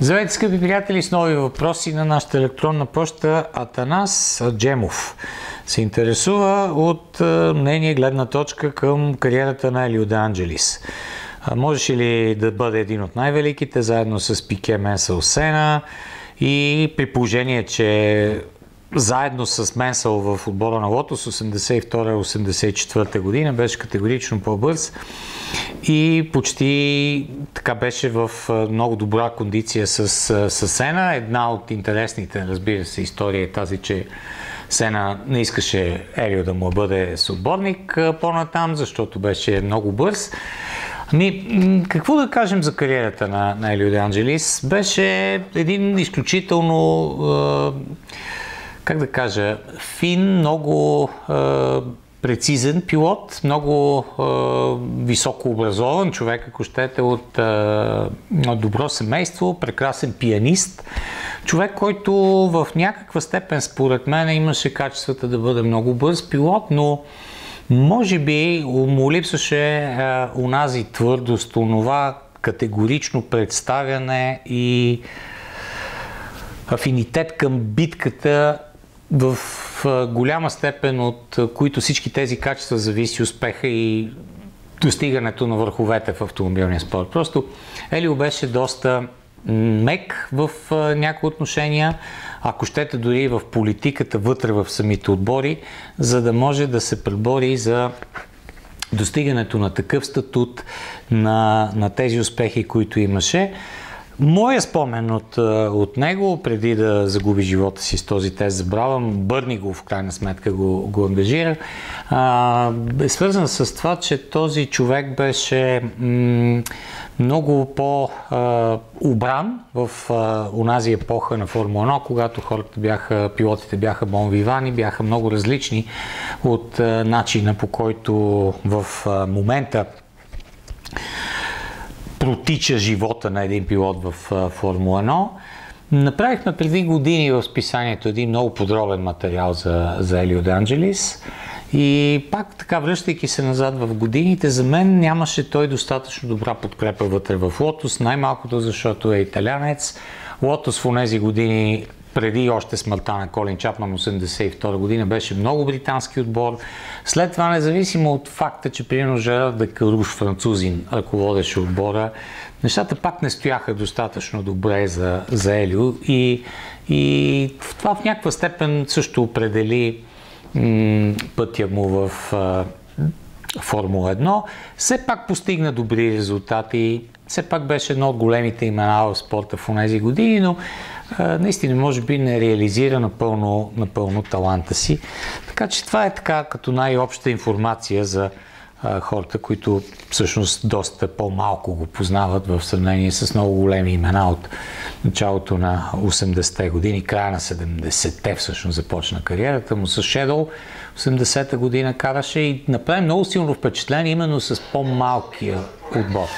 Здравейте, скъпи приятели, с нови въпроси на нашата електронна почта. Атанас Джемов се интересува от мнение, гледна точка към кариерата на Елио Анджелис. Можеше ли да бъде един от най-великите, заедно с Пике Менсъл Сена и при положение, че заедно с Менсъл в отбора на Лотос 82-84 година беше категорично по-бърз и почти така беше в много добра кондиция с, с Сена. Една от интересните, разбира се, история е тази, че Сена не искаше Елио да му бъде съотборник по-натам, защото беше много бърз. Ами, какво да кажем за кариерата на, на Елио Де Анджелис? Беше един изключително, как да кажа, фин, много прецизен пилот, много е, високо образован човек, ако щете, от, е, добро семейство, прекрасен пианист. Човек, който в някаква степен, според мен, имаше качествата да бъде много бърз пилот, но може би му липсваше е, унази твърдост, онова категорично представяне и афинитет към битката в голяма степен от които всички тези качества зависи успеха и достигането на върховете в автомобилния спорт. Просто Елио беше доста мек в някои отношения, ако щете дори в политиката, вътре в самите отбори, за да може да се пребори за достигането на такъв статут на, на тези успехи, които имаше. Моя спомен от, от него, преди да загуби живота си с този тест, забравям, Бърни го в крайна сметка го, го ангажира, а, е свързан с това, че този човек беше м- много по-убран в а, унази епоха на Формула 1, когато хората бяха, пилотите бяха бонвивани, бяха много различни от а, начина по който в а, момента протича живота на един пилот в Формула 1. Направихме преди години в списанието един много подробен материал за, за Елио Де Анджелис. И пак така, връщайки се назад в годините, за мен нямаше той достатъчно добра подкрепа вътре в Лотос, най-малкото защото е италянец. Лотос в тези години преди още смъртта на Колин Чапман 82 година беше много британски отбор. След това, независимо от факта, че примерно Жерар Декаруш, французин, ръководеше отбора, нещата пак не стояха достатъчно добре за, за Елио и, и това в някаква степен също определи м- пътя му в Формула 1. Все пак постигна добри резултати, все пак беше едно от големите имена в спорта в тези години, но наистина може би не реализира напълно, напълно таланта си. Така че това е така като най-обща информация за хората, които всъщност доста по-малко го познават в сравнение с много големи имена от началото на 80-те години, края на 70-те всъщност започна кариерата му с Шедол. 80-та година караше и направи много силно впечатление именно с по-малкия отбор.